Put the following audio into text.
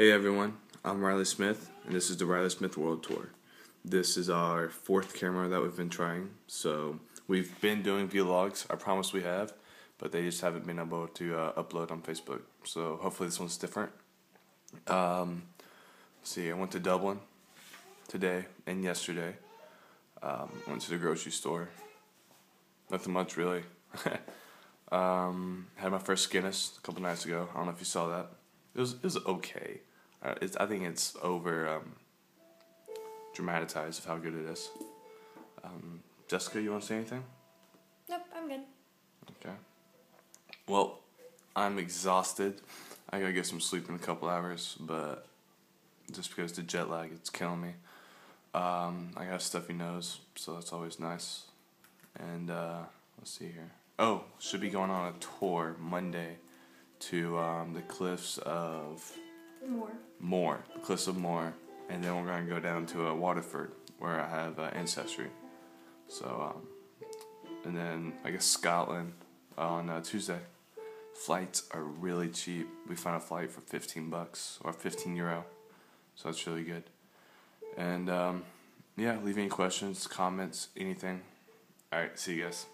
Hey everyone, I'm Riley Smith, and this is the Riley Smith World Tour. This is our fourth camera that we've been trying. So we've been doing vlogs. I promise we have, but they just haven't been able to uh, upload on Facebook. So hopefully this one's different. Um, see, I went to Dublin today and yesterday. Um, went to the grocery store. Nothing much really. um, had my first Guinness a couple nights ago. I don't know if you saw that. It was it was okay. Uh, it's, I think it's over um, dramatized of how good it is. Um, Jessica, you want to say anything? Nope, I'm good. Okay. Well, I'm exhausted. I gotta get some sleep in a couple hours, but just because the jet lag, it's killing me. Um, I got a stuffy nose, so that's always nice. And uh, let's see here. Oh, should be going on a tour Monday to um, the cliffs of Moher. Moher, the cliffs of Moher, and then we're gonna go down to uh, Waterford, where I have uh, ancestry. So, um, and then I guess Scotland on uh, Tuesday. Flights are really cheap. We found a flight for fifteen bucks or fifteen euro, so that's really good. And um, yeah, leave any questions, comments, anything. All right, see you guys.